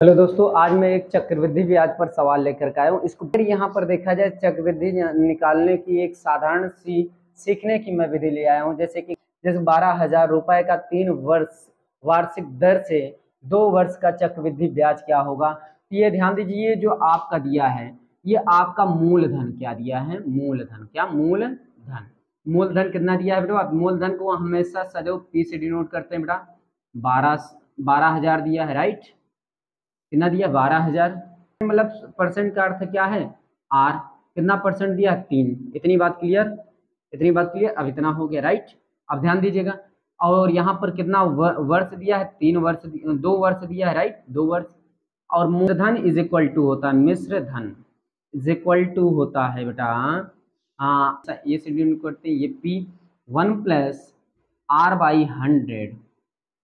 Hello दोस्तों, आज मैं एक चक्रवृद्धि ब्याज पर सवाल लेकर के आया हूँ। इसको फिर यहाँ पर देखा जाए, चक्रवृद्धि निकालने की एक साधारण सी, सीखने की मैं विधि ले आया हूँ। जैसे कि, जैसे बारह हज़ार रुपए का तीन वर्ष, वार्षिक दर से दो वर्ष का चक्रवृद्धि ब्याज क्या होगा? तो ये ध्यान दीजिए, ये जो आपका दिया है, ये आपका मूलधन क्या दिया है? मूलधन क्या? मूलधन। मूलधन कितना दिया है बेटा आप मूलधन को हमेशा सदैव पी से डिनोट करते हैं बेटा। बारह बारह हज़ार दिया है, राइट? कितना दिया? बारह हज़ार। मतलब परसेंट का अर्थ क्या है? आर कितना परसेंट दिया? तीन। इतनी बात क्लियर इतनी बात क्लियर अब इतना हो गया राइट अब ध्यान दीजिएगा। और यहाँ पर कितना वर्ष दिया है? तीन वर्ष दो वर्ष दिया है राइट दो वर्ष। और मूलधन इज़ इक्वल टू होता है, मिश्र धन। इज़ इक्वल टू होता है, बेटा। हाँ ये शेड्यूल करते हैं, ये P one plus R by hundred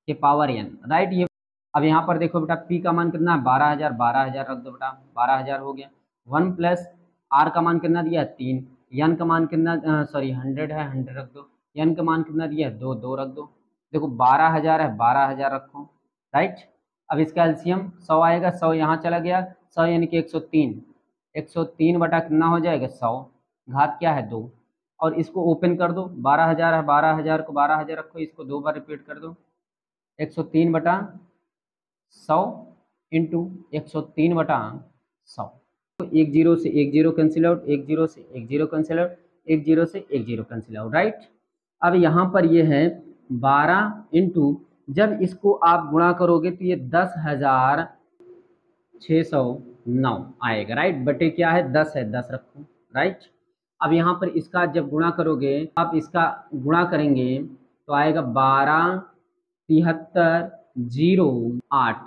के पावर एन राइट ये अब यहाँ पर देखो बेटा पी का मान कितना है? बारह हज़ार बारह हज़ार रख दो बेटा, बारह हज़ार हो गया। वन प्लस आर का मान कितना दिया है? तीन। यन का मान कितना सॉरी हंड्रेड है हंड्रेड रख दो। यन का मान कितना दिया है? दो दो रख दो। देखो, बारह हज़ार है, बारह हज़ार रखो। राइट अब इसका एल्सियम सौ आएगा, सौ यहाँ चला गया, सौ यानी कि एक सौ तीन। एक सौ तीन बटा कितना हो जाएगा? सौ। घात क्या है? दो। और इसको ओपन कर दो। बारह हज़ार है, बारह हज़ार को बारह हज़ार रखो, इसको दो बार रिपीट कर दो। एक सौ तीन बटा सौ इंटू एक सौ तीन बटा सौ। तो एक ज़ीरो से एक ज़ीरो कैंसिल आउट एक ज़ीरो से एक ज़ीरो कैंसिल आउट एक ज़ीरो से एक ज़ीरो कैंसिल आउट राइट अब यहाँ पर ये है बारह इंटू, जब इसको आप गुणा करोगे तो ये दस हज़ार छः सौ नौ आएगा राइट बटे क्या है? दस है, दस रखो राइट अब यहाँ पर इसका जब गुणा करोगे, आप इसका गुणा करेंगे तो आएगा बारह तिहत्तर ज़ीरो आठ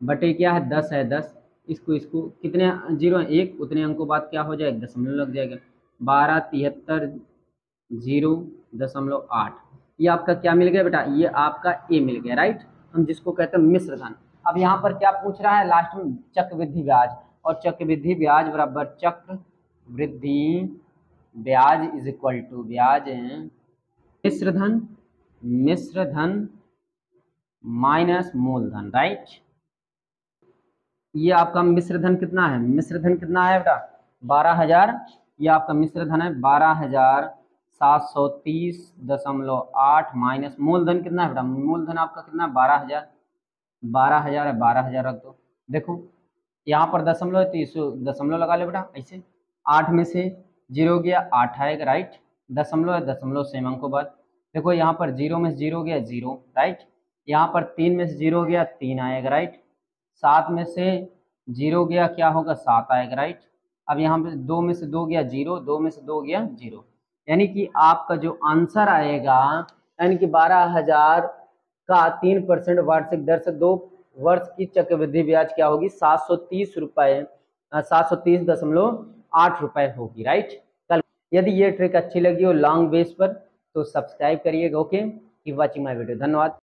बटे क्या है? दस है दस। इसको इसको कितने ज़ीरो एक, उतने अंकों बाद क्या हो जाएगा? दशमलव लग जाएगा। बारह, तिहत्तर, ज़ीरो, दशमलव आठ। ये आपका क्या मिल गया बेटा? ये आपका ए मिल गया राइट हम जिसको कहते हैं मिश्र धन। अब यहाँ पर क्या पूछ रहा है? लास्ट में चक्रवृद्धि ब्याज। और चक्रवृद्धि ब्याज बराबर चक्र वृद्धि ब्याज इज़ इक्वल टू ब्याज मिश्र धन मिश्र धन माइनस मूलधन, राइट? ये आपका मिश्र धन कितना है? मिश्र धन कितना है बेटा? बारह हज़ार। ये आपका मिश्र धन है, बारह हज़ार सात सौ तीस दशमलव आठ माइनस मूलधन कितना है बेटा? मूलधन आपका कितना है? बारह हज़ार। बारह हज़ार है, बारह हज़ार रख दो। देखो, यहाँ पर दशमलव है तो इस दशमलव लगा ले बेटा, ऐसे। आठ में से ज़ीरो गया, आठ आएगा, राइट? दशमलव है, दशमलव सेम अंकों बाद देखो, यहाँ पर ज़ीरो में ज़ीरो गया, ज़ीरो, राइट? यहाँ पर तीन में से ज़ीरो गया, तीन आएगा राइट सात में से ज़ीरो गया, क्या होगा? सात आएगा राइट अब यहाँ पे दो में से दो गया, ज़ीरो, दो में से दो गया, ज़ीरो। यानी कि आपका जो आंसर आएगा, यानी कि बारह हज़ार का तीन परसेंट वार्षिक दर से दो वर्ष की चक्रवृद्धि ब्याज क्या होगी? सात सौ तीस रुपये सात सौ तीस दशमलव आठ रुपये होगी राइट कल यदि ये ट्रिक अच्छी लगी हो लॉन्ग बेस पर तो सब्सक्राइब करिएगा ओके की वॉचिंग माई वीडियो धन्यवाद।